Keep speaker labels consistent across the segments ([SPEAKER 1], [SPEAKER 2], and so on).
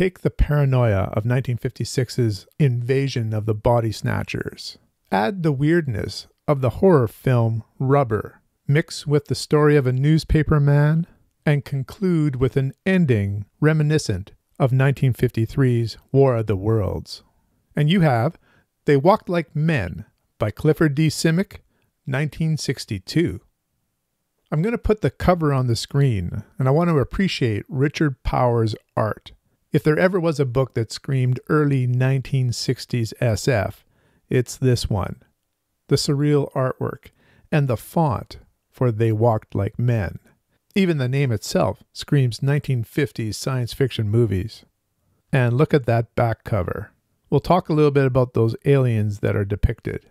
[SPEAKER 1] Take the paranoia of 1956's Invasion of the Body Snatchers. Add the weirdness of the horror film Rubber. Mix with the story of a newspaper man and conclude with an ending reminiscent of 1953's War of the Worlds. And you have They Walked Like Men by Clifford D. Simak, 1962. I'm going to put the cover on the screen, and I want to appreciate Richard Powers' art. If there ever was a book that screamed early 1960s SF, it's this one. The surreal artwork and the font for They Walked Like Men. Even the name itself screams 1950s science fiction movies. And look at that back cover. We'll talk a little bit about those aliens that are depicted.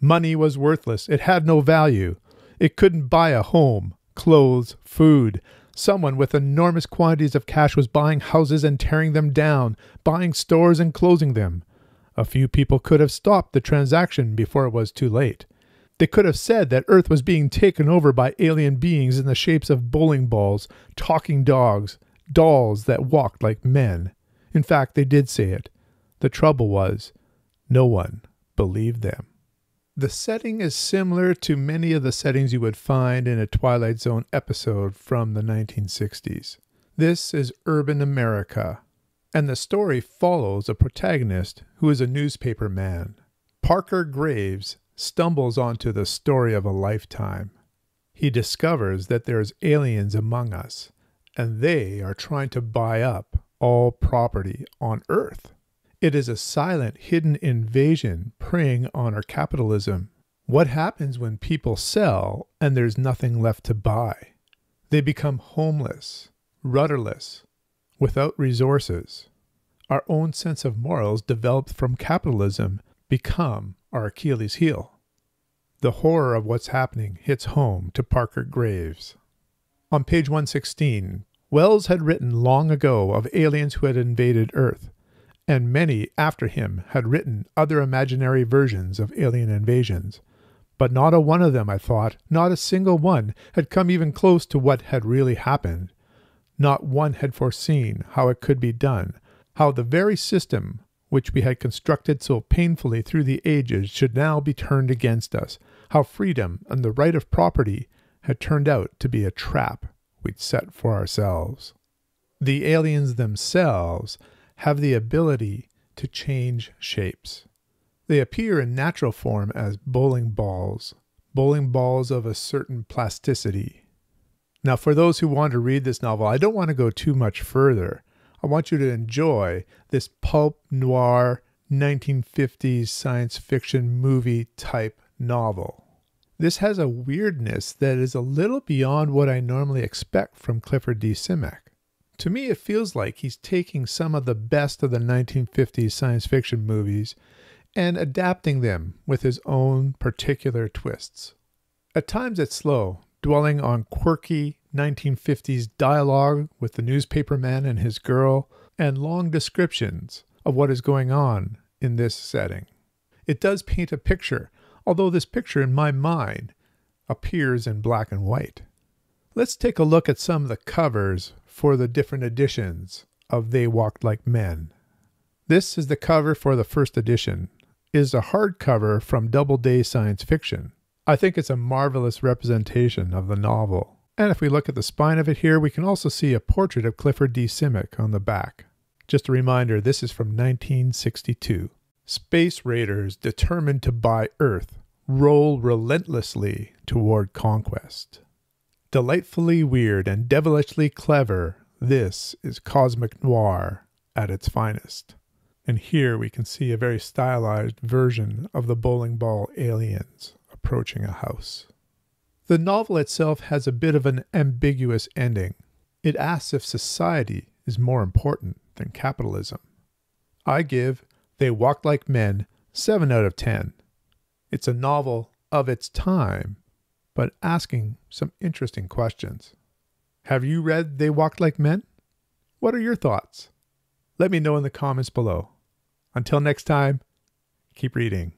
[SPEAKER 1] Money was worthless, it had no value. It couldn't buy a home, clothes, food. Someone with enormous quantities of cash was buying houses and tearing them down, buying stores and closing them. A few people could have stopped the transaction before it was too late. They could have said that Earth was being taken over by alien beings in the shapes of bowling balls, talking dogs, dolls that walked like men. In fact, they did say it. The trouble was, no one believed them. The setting is similar to many of the settings you would find in a Twilight Zone episode from the 1960s. This is urban America, and the story follows a protagonist who is a newspaper man. Parker Graves stumbles onto the story of a lifetime. He discovers that there's aliens among us, and they are trying to buy up all property on Earth. It is a silent, hidden invasion preying on our capitalism. What happens when people sell and there's nothing left to buy? They become homeless, rudderless, without resources. Our own sense of morals developed from capitalism become our Achilles heel. The horror of what's happening hits home to Parker Graves. On page 116, Wells had written long ago of aliens who had invaded Earth and many after him had written other imaginary versions of alien invasions. But not a one of them, I thought, not a single one, had come even close to what had really happened. Not one had foreseen how it could be done, how the very system which we had constructed so painfully through the ages should now be turned against us, how freedom and the right of property had turned out to be a trap we'd set for ourselves. The aliens themselves have the ability to change shapes. They appear in natural form as bowling balls, bowling balls of a certain plasticity. Now, for those who want to read this novel, I don't want to go too much further. I want you to enjoy this pulp noir 1950s science fiction movie type novel. This has a weirdness that is a little beyond what I normally expect from Clifford D. Simak. To me, it feels like he's taking some of the best of the 1950s science fiction movies and adapting them with his own particular twists. At times it's slow, dwelling on quirky 1950s dialogue with the newspaperman and his girl, and long descriptions of what is going on in this setting. It does paint a picture, although this picture in my mind appears in black and white. Let's take a look at some of the covers for the different editions of They Walked Like Men. This is the cover for the first edition. It is a hardcover from Doubleday Science Fiction. I think it's a marvelous representation of the novel. And if we look at the spine of it here, we can also see a portrait of Clifford D. Simak on the back. Just a reminder, this is from 1962. Space raiders determined to buy Earth roll relentlessly toward conquest. Delightfully weird and devilishly clever, this is cosmic noir at its finest. And here we can see a very stylized version of the bowling ball aliens approaching a house. The novel itself has a bit of an ambiguous ending. It asks if society is more important than capitalism. I give They Walk Like Men 7 out of 10. It's a novel of its time but asking some interesting questions. Have you read They Walked Like Men? What are your thoughts? Let me know in the comments below. Until next time, keep reading.